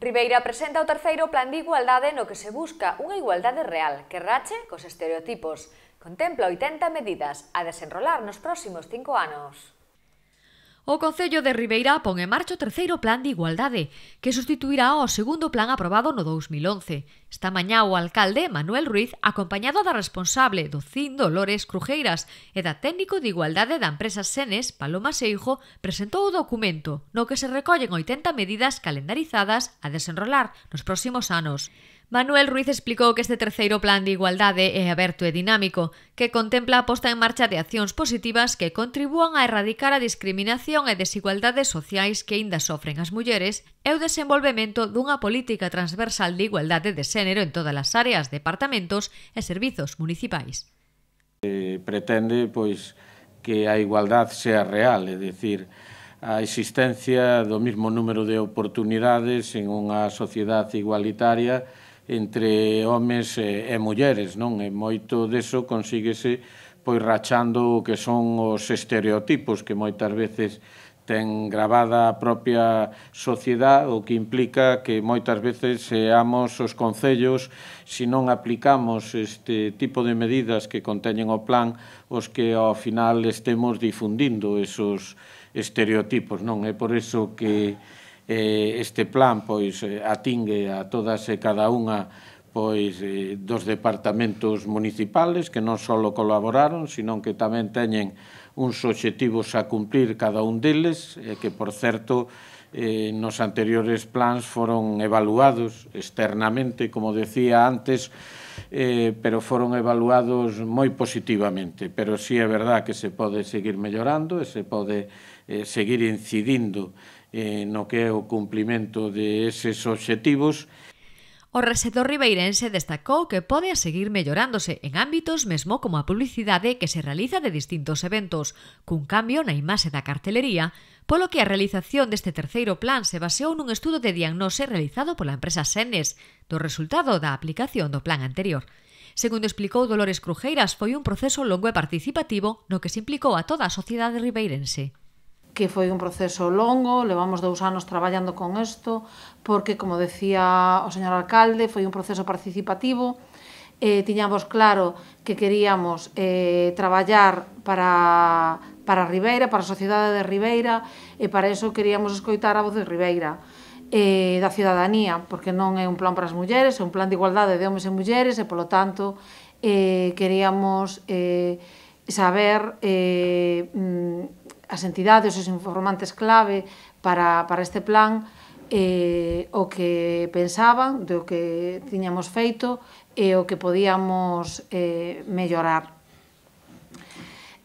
Ribeira presenta o terceiro plan de igualdade no que se busca unha igualdade real que rache cos estereotipos. Contempla 80 medidas a desenrolar nos próximos cinco anos. O Concello de Ribeira pon en marcha o terceiro plan de igualdade, que sustituirá ao segundo plan aprobado no 2011. Esta mañá o alcalde, Manuel Ruiz, acompañado da responsable do CIN Dolores Crujeiras e da técnico de igualdade da empresa Senes, Paloma Seijo, presentou o documento, no que se recollen 80 medidas calendarizadas a desenrolar nos próximos anos. Manuel Ruiz explicou que este terceiro plan de igualdade é aberto e dinámico, que contempla a posta en marcha de accións positivas que contribúan a erradicar a discriminación e desigualdades sociais que aínda sofren as mulleres e o desenvolvemento dunha política transversal de igualdade de xénero en todas as áreas, departamentos e servizos municipais. Eh, pretende pois que a igualdade sea real, é dicir, a existencia do mesmo número de oportunidades en unha sociedade igualitaria entre homes e, e mulleres, non? E moito deso consíguese pois rachando o que son os estereotipos que moitas veces ten gravada a propia sociedade, o que implica que moitas veces seamos os concellos, se non aplicamos este tipo de medidas que conteñen o plan, os que ao final estemos difundindo esos estereotipos, non? É por iso que eh, este plan pois eh, atingue a todas e cada unha pois eh, dos departamentos municipales que non só colaboraron, senón que tamén teñen uns obxectivos a cumplir cada un deles, e que, por certo, eh, nos anteriores plans foron evaluados externamente, como decía antes, eh, pero foron evaluados moi positivamente. Pero sí é verdad que se pode seguir mellorando e se pode eh, seguir incidindo eh, no que é o cumplimento de eses obxectivos O rexedor ribeirense destacou que pode seguir mellorándose en ámbitos mesmo como a publicidade que se realiza de distintos eventos, cun cambio na imaxe da cartelería, polo que a realización deste terceiro plan se baseou nun estudo de diagnose realizado pola empresa Senes, do resultado da aplicación do plan anterior. Segundo explicou Dolores Crujeiras, foi un proceso longo e participativo no que se implicou a toda a sociedade ribeirense que foi un proceso longo, levamos dous anos traballando con isto, porque, como decía o señor alcalde, foi un proceso participativo, eh, tiñamos claro que queríamos eh, traballar para, para Ribeira, para a sociedade de Ribeira, e para iso queríamos escoitar a voz de Ribeira eh, da ciudadanía, porque non é un plan para as mulleres, é un plan de igualdade de homens e mulleres, e, polo tanto, eh, queríamos... Eh, saber eh, mm, as entidades, os informantes clave para, para este plan, eh, o que pensaban, do que tiñamos feito e o que podíamos eh, mellorar.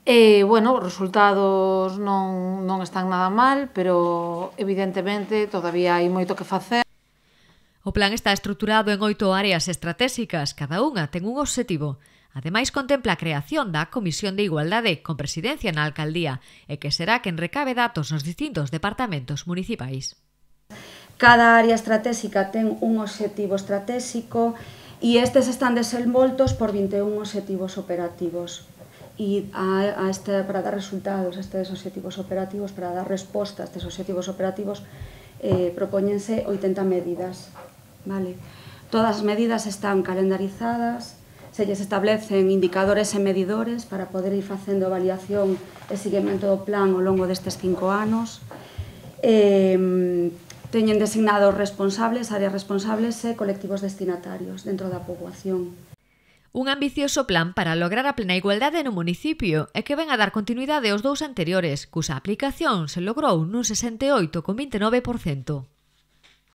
E, bueno, os resultados non, non están nada mal, pero evidentemente todavía hai moito que facer. O plan está estruturado en oito áreas estratégicas, cada unha ten un obxectivo. Ademais, contempla a creación da Comisión de Igualdade con presidencia na Alcaldía e que será quen recabe datos nos distintos departamentos municipais. Cada área estratégica ten un obxectivo estratégico e estes están desenvoltos por 21 obxectivos operativos e a, a este, para dar resultados a estes objetivos operativos, para dar resposta a estes objetivos operativos, eh, propóñense 80 medidas. Vale? Todas as medidas están calendarizadas, se lles establecen indicadores e medidores para poder ir facendo a e seguimento do plan ao longo destes cinco anos. Eh, teñen designados responsables, áreas responsables e colectivos destinatarios dentro da poboación. Un ambicioso plan para lograr a plena igualdade no municipio e que ven a dar continuidade aos dous anteriores, cusa aplicación se logrou nun 68,29%.